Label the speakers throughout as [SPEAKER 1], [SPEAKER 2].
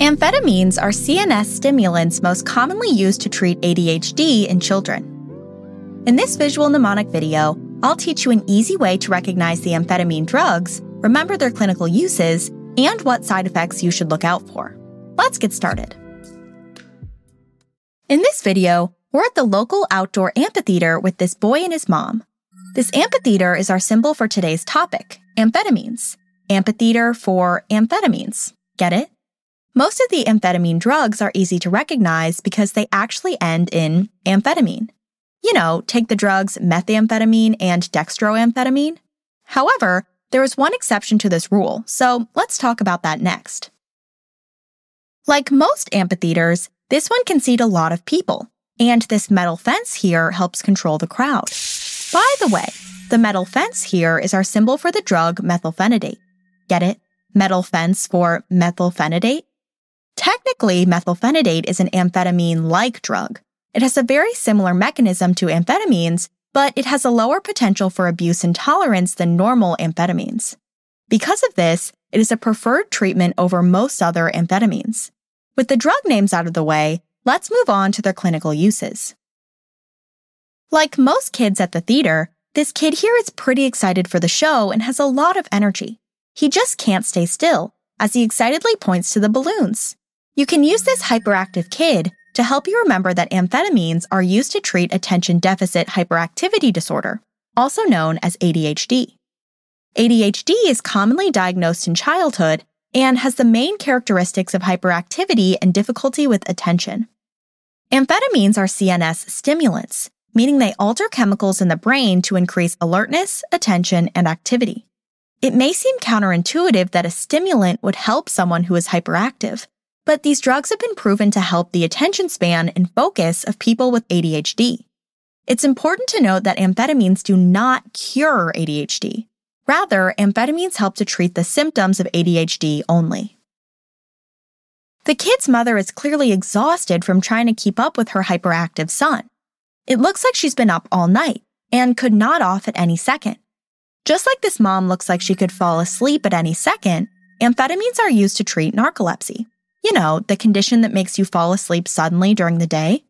[SPEAKER 1] Amphetamines are CNS stimulants most commonly used to treat ADHD in children. In this visual mnemonic video, I'll teach you an easy way to recognize the amphetamine drugs, remember their clinical uses, and what side effects you should look out for. Let's get started. In this video, we're at the local outdoor amphitheater with this boy and his mom. This amphitheater is our symbol for today's topic, amphetamines. Amphitheater for amphetamines. Get it? Most of the amphetamine drugs are easy to recognize because they actually end in amphetamine. You know, take the drugs methamphetamine and dextroamphetamine. However, there is one exception to this rule, so let's talk about that next. Like most amphitheaters, this one can seat a lot of people, and this metal fence here helps control the crowd. By the way, the metal fence here is our symbol for the drug methylphenidate. Get it? Metal fence for methylphenidate? Technically, methylphenidate is an amphetamine like drug. It has a very similar mechanism to amphetamines, but it has a lower potential for abuse and tolerance than normal amphetamines. Because of this, it is a preferred treatment over most other amphetamines. With the drug names out of the way, let's move on to their clinical uses. Like most kids at the theater, this kid here is pretty excited for the show and has a lot of energy. He just can't stay still, as he excitedly points to the balloons. You can use this hyperactive kid to help you remember that amphetamines are used to treat attention deficit hyperactivity disorder, also known as ADHD. ADHD is commonly diagnosed in childhood and has the main characteristics of hyperactivity and difficulty with attention. Amphetamines are CNS stimulants, meaning they alter chemicals in the brain to increase alertness, attention, and activity. It may seem counterintuitive that a stimulant would help someone who is hyperactive, but these drugs have been proven to help the attention span and focus of people with ADHD. It's important to note that amphetamines do not cure ADHD. Rather, amphetamines help to treat the symptoms of ADHD only. The kid's mother is clearly exhausted from trying to keep up with her hyperactive son. It looks like she's been up all night and could nod off at any second. Just like this mom looks like she could fall asleep at any second, amphetamines are used to treat narcolepsy. You know, the condition that makes you fall asleep suddenly during the day.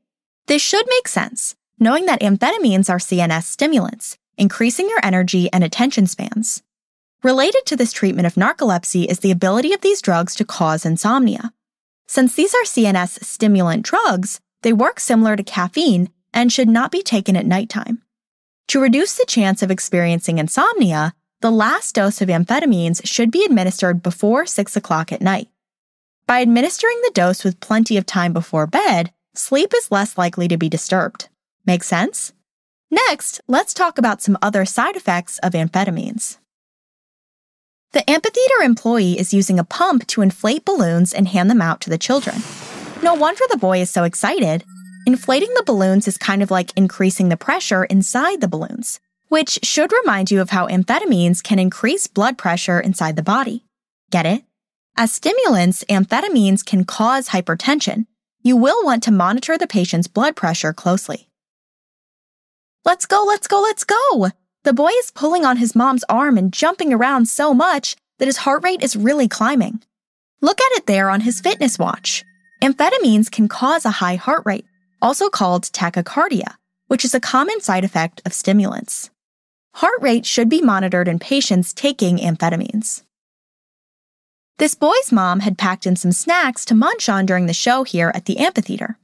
[SPEAKER 1] This should make sense, knowing that amphetamines are CNS stimulants, increasing your energy and attention spans. Related to this treatment of narcolepsy is the ability of these drugs to cause insomnia. Since these are CNS stimulant drugs, they work similar to caffeine and should not be taken at nighttime. To reduce the chance of experiencing insomnia, the last dose of amphetamines should be administered before 6 o'clock at night. By administering the dose with plenty of time before bed, sleep is less likely to be disturbed. Make sense? Next, let's talk about some other side effects of amphetamines. The amphitheater employee is using a pump to inflate balloons and hand them out to the children. No wonder the boy is so excited. Inflating the balloons is kind of like increasing the pressure inside the balloons, which should remind you of how amphetamines can increase blood pressure inside the body. Get it? As stimulants, amphetamines can cause hypertension. You will want to monitor the patient's blood pressure closely. Let's go, let's go, let's go! The boy is pulling on his mom's arm and jumping around so much that his heart rate is really climbing. Look at it there on his fitness watch. Amphetamines can cause a high heart rate, also called tachycardia, which is a common side effect of stimulants. Heart rate should be monitored in patients taking amphetamines. This boy's mom had packed in some snacks to munch on during the show here at the amphitheater.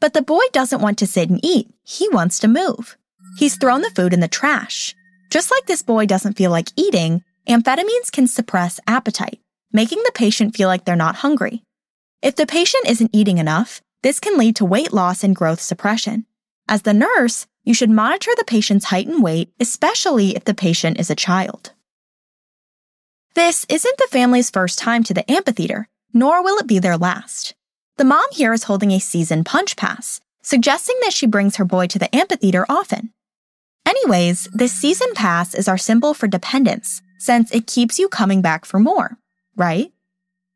[SPEAKER 1] But the boy doesn't want to sit and eat, he wants to move. He's thrown the food in the trash. Just like this boy doesn't feel like eating, amphetamines can suppress appetite, making the patient feel like they're not hungry. If the patient isn't eating enough, this can lead to weight loss and growth suppression. As the nurse, you should monitor the patient's height and weight, especially if the patient is a child. This isn't the family's first time to the amphitheater, nor will it be their last. The mom here is holding a season punch pass, suggesting that she brings her boy to the amphitheater often. Anyways, this season pass is our symbol for dependence, since it keeps you coming back for more, right?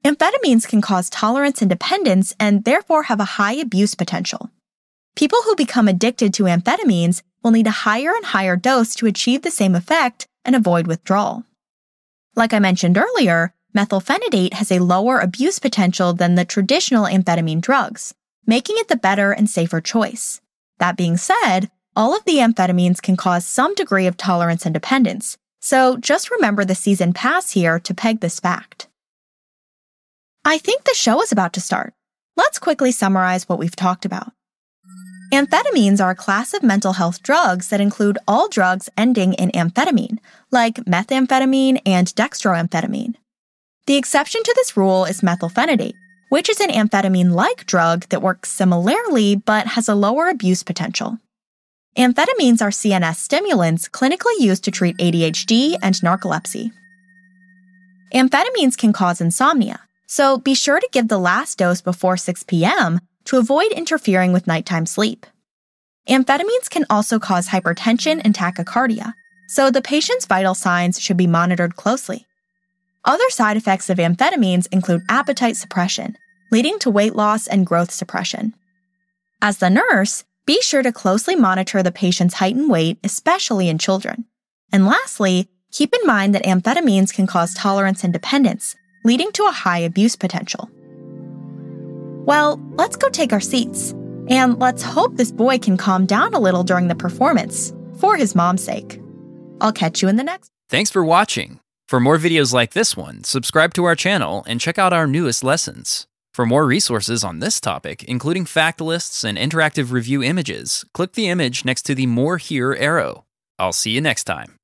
[SPEAKER 1] Amphetamines can cause tolerance and dependence and therefore have a high abuse potential. People who become addicted to amphetamines will need a higher and higher dose to achieve the same effect and avoid withdrawal. Like I mentioned earlier, methylphenidate has a lower abuse potential than the traditional amphetamine drugs, making it the better and safer choice. That being said, all of the amphetamines can cause some degree of tolerance and dependence, so just remember the season pass here to peg this fact. I think the show is about to start. Let's quickly summarize what we've talked about. Amphetamines are a class of mental health drugs that include all drugs ending in amphetamine, like methamphetamine and dextroamphetamine. The exception to this rule is methylphenidate, which is an amphetamine like drug that works similarly but has a lower abuse potential. Amphetamines are CNS stimulants clinically used to treat ADHD and narcolepsy. Amphetamines can cause insomnia, so be sure to give the last dose before 6 p.m. to avoid interfering with nighttime sleep. Amphetamines can also cause hypertension and tachycardia, so the patient's vital signs should be monitored closely. Other side effects of amphetamines include appetite suppression, leading to weight loss and growth suppression. As the nurse, be sure to closely monitor the patient's height and weight, especially in children. And lastly, keep in mind that amphetamines can cause tolerance and dependence, leading to a high abuse potential. Well, let's go take our seats. And let's hope this boy can calm down a little during the performance, for his mom's sake. I'll catch you in the next.
[SPEAKER 2] Thanks for watching. For more videos like this one, subscribe to our channel and check out our newest lessons. For more resources on this topic, including fact lists and interactive review images, click the image next to the More Here arrow. I'll see you next time.